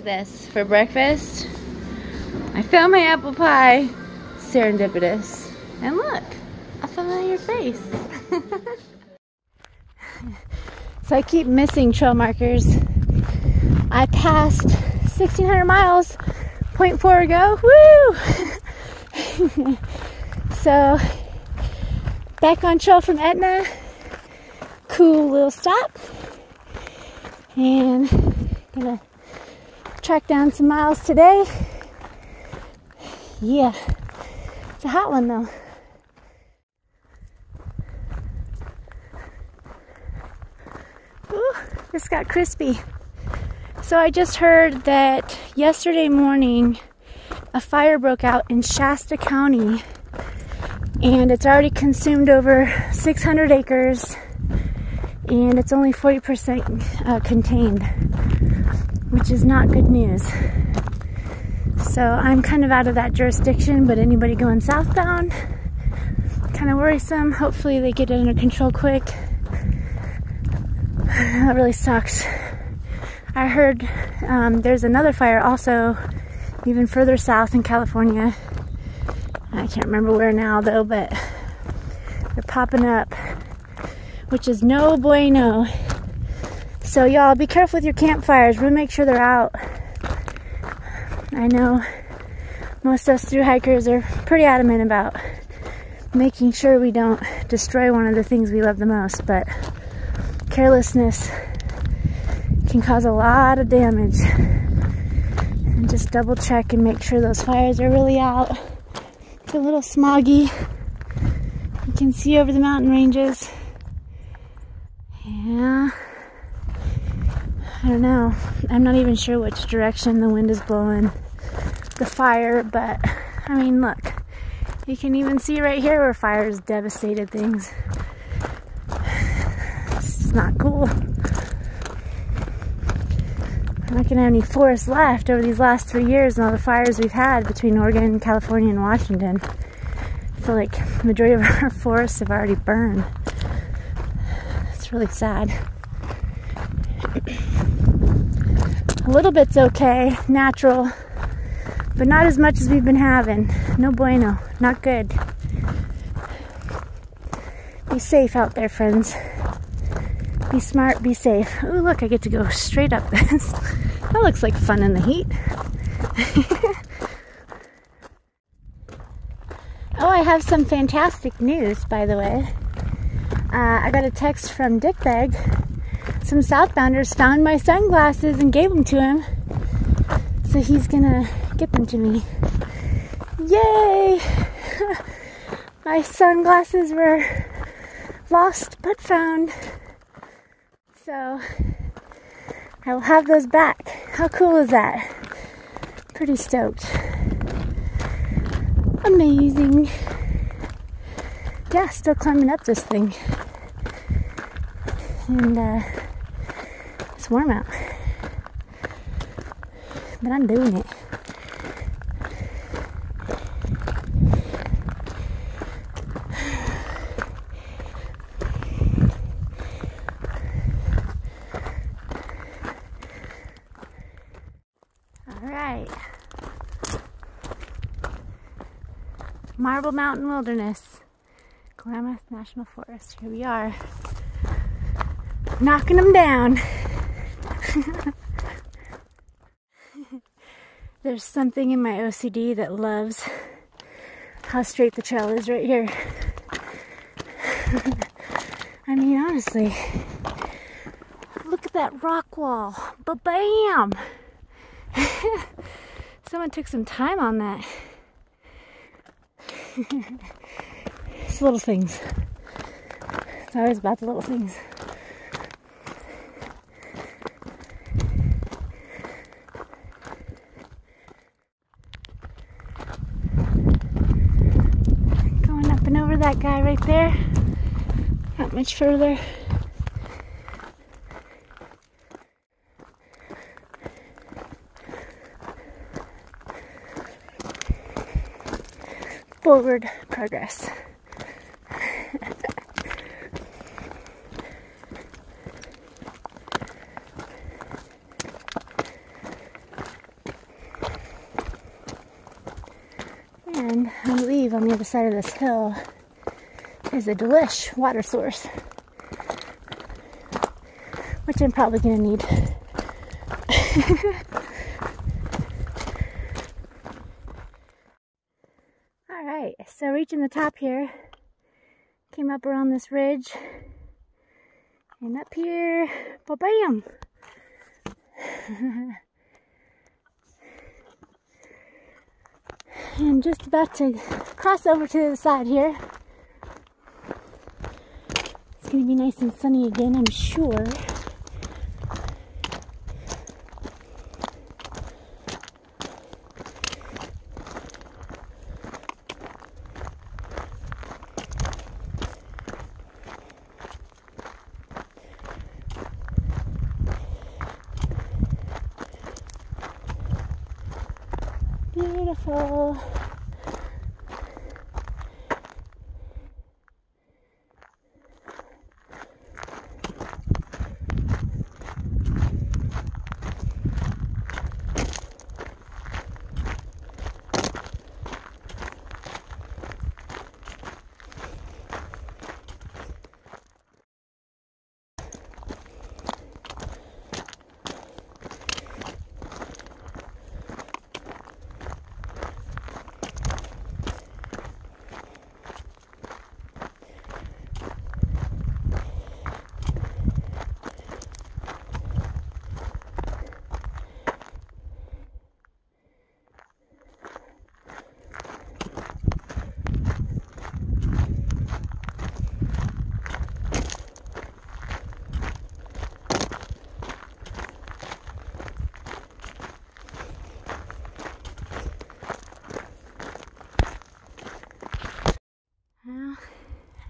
This. For breakfast, I found my apple pie. Serendipitous. And look, a familiar face. so I keep missing trail markers. I passed 1600 miles, 0.4 ago. Woo! so back on trail from Etna. Cool little stop. And gonna track down some miles today. Yeah, it's a hot one though. Ooh, this got crispy. So I just heard that yesterday morning a fire broke out in Shasta County and it's already consumed over 600 acres and it's only 40% uh, contained, which is not good news. So I'm kind of out of that jurisdiction, but anybody going southbound, kind of worrisome. Hopefully they get it under control quick. That really sucks. I heard um, there's another fire also even further south in California. I can't remember where now though, but they're popping up which is no bueno. So, y'all, be careful with your campfires. We'll make sure they're out. I know most of us through hikers are pretty adamant about making sure we don't destroy one of the things we love the most, but carelessness can cause a lot of damage. And just double check and make sure those fires are really out. It's a little smoggy. You can see over the mountain ranges. I don't know. I'm not even sure which direction the wind is blowing the fire, but I mean, look. You can even see right here where fires devastated things. It's not cool. We're not gonna have any forest left over these last three years and all the fires we've had between Oregon, California, and Washington. I feel like the majority of our forests have already burned. It's really sad. A little bit's okay, natural, but not as much as we've been having. No bueno, not good. Be safe out there, friends. Be smart, be safe. Oh, look, I get to go straight up this. that looks like fun in the heat. oh, I have some fantastic news, by the way uh, I got a text from Dick Bag. Some southbounders found my sunglasses and gave them to him. So he's gonna get them to me. Yay! my sunglasses were lost but found. So I will have those back. How cool is that? Pretty stoked. Amazing. Yeah, still climbing up this thing and uh, it's warm out. But I'm doing it. All right. Marble Mountain Wilderness, Klamath National Forest. Here we are knocking them down. There's something in my OCD that loves how straight the trail is right here. I mean, honestly, look at that rock wall. But bam! Someone took some time on that. it's little things. It's always about the little things. that guy right there. Not much further. Forward progress. and I believe on the other side of this hill is a delish water source, which I'm probably going to need. All right, so reaching the top here, came up around this ridge, and up here, ba-bam! and just about to cross over to the side here. Be nice and sunny again, I'm sure. Beautiful.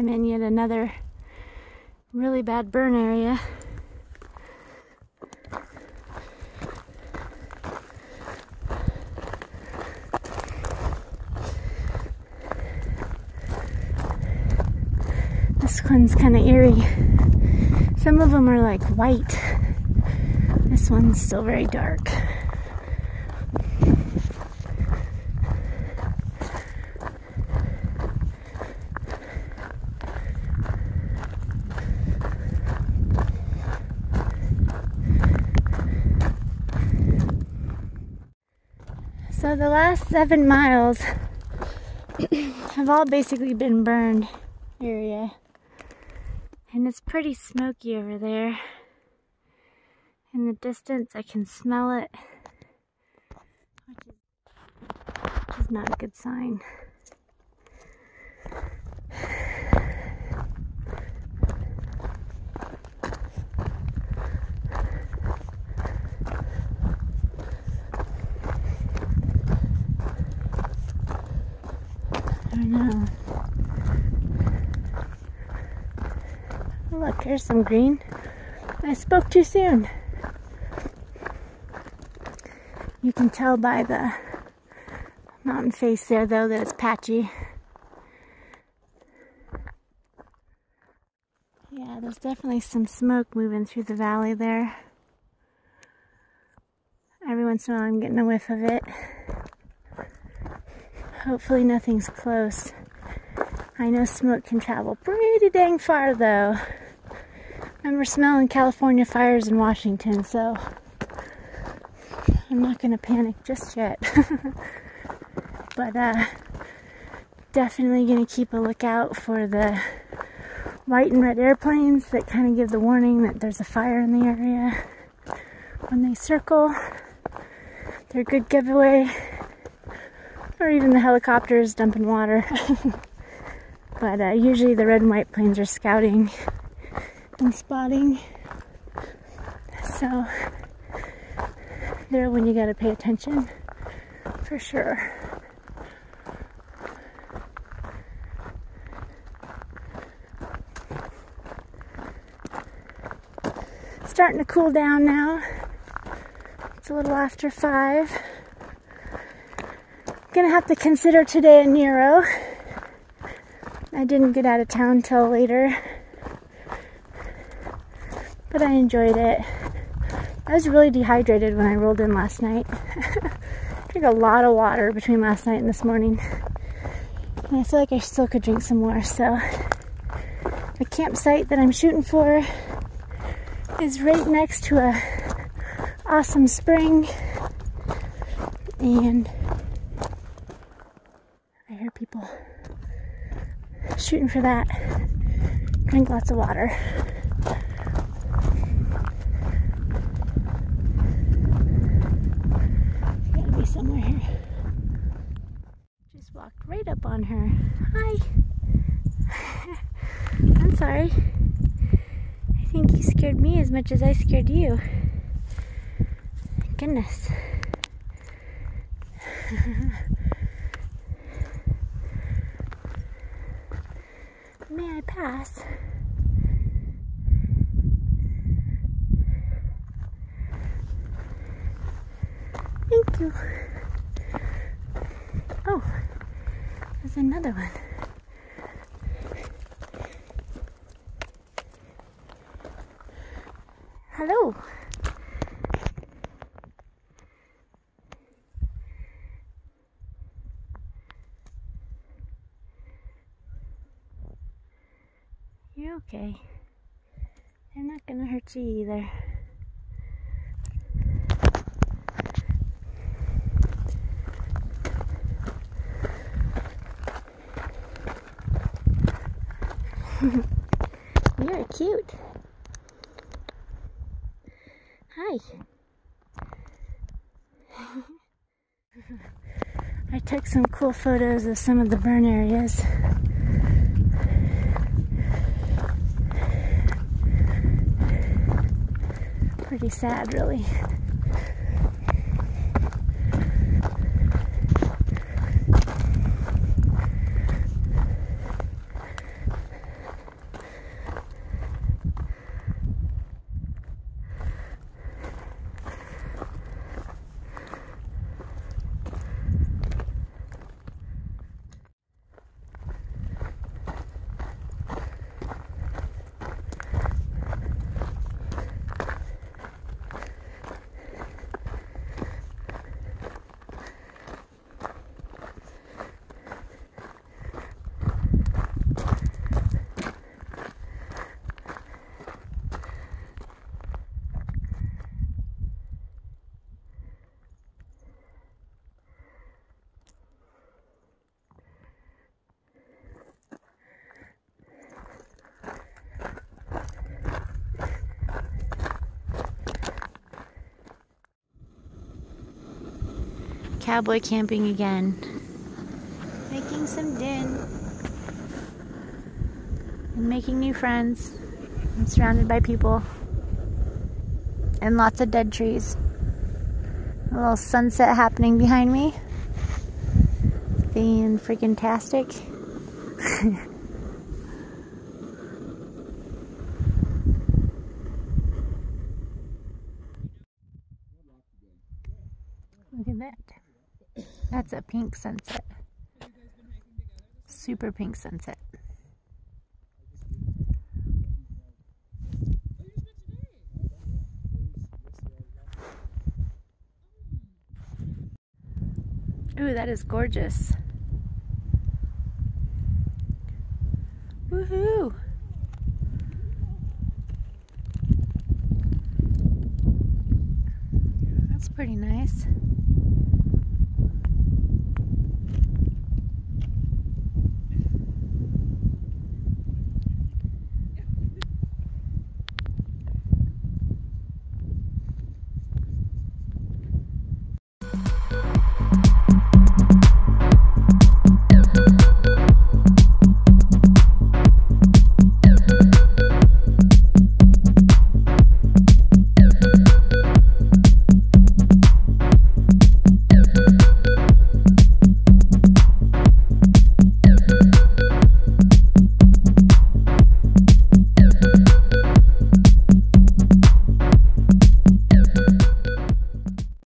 I'm in yet another really bad burn area. This one's kind of eerie. Some of them are like white. This one's still very dark. So the last seven miles have all basically been burned area. And it's pretty smoky over there. In the distance, I can smell it, which is, not a good sign. Know. Look, here's some green. I spoke too soon. You can tell by the mountain face there, though, that it's patchy. Yeah, there's definitely some smoke moving through the valley there. Every once in a while I'm getting a whiff of it. Hopefully nothing's close. I know smoke can travel pretty dang far though. Remember smelling California fires in Washington, so I'm not gonna panic just yet. but uh, definitely gonna keep a lookout for the white and red airplanes that kind of give the warning that there's a fire in the area. When they circle, they're a good giveaway or even the helicopters dumping water. but uh, usually the red and white planes are scouting and spotting. So they're when you gotta pay attention for sure. Starting to cool down now. It's a little after five. Gonna have to consider today a Nero. I didn't get out of town till later, but I enjoyed it. I was really dehydrated when I rolled in last night. Drank a lot of water between last night and this morning. And I feel like I still could drink some more, so the campsite that I'm shooting for is right next to a awesome spring and I hear people shooting for that. Drink lots of water. Gotta be somewhere here. Just walked right up on her. Hi. I'm sorry. I think you scared me as much as I scared you. Goodness. May I pass? Thank you. Oh, there's another one. Hello. You're okay. They're not gonna hurt you either. You're cute. Hi. I took some cool photos of some of the burn areas. Pretty sad, really. Cowboy camping again. Making some din. And making new friends. I'm surrounded by people. And lots of dead trees. A little sunset happening behind me. Being freaking tastic. Look at that. That's a pink sunset. Super pink sunset. Ooh, that is gorgeous. Woohoo! That's pretty nice.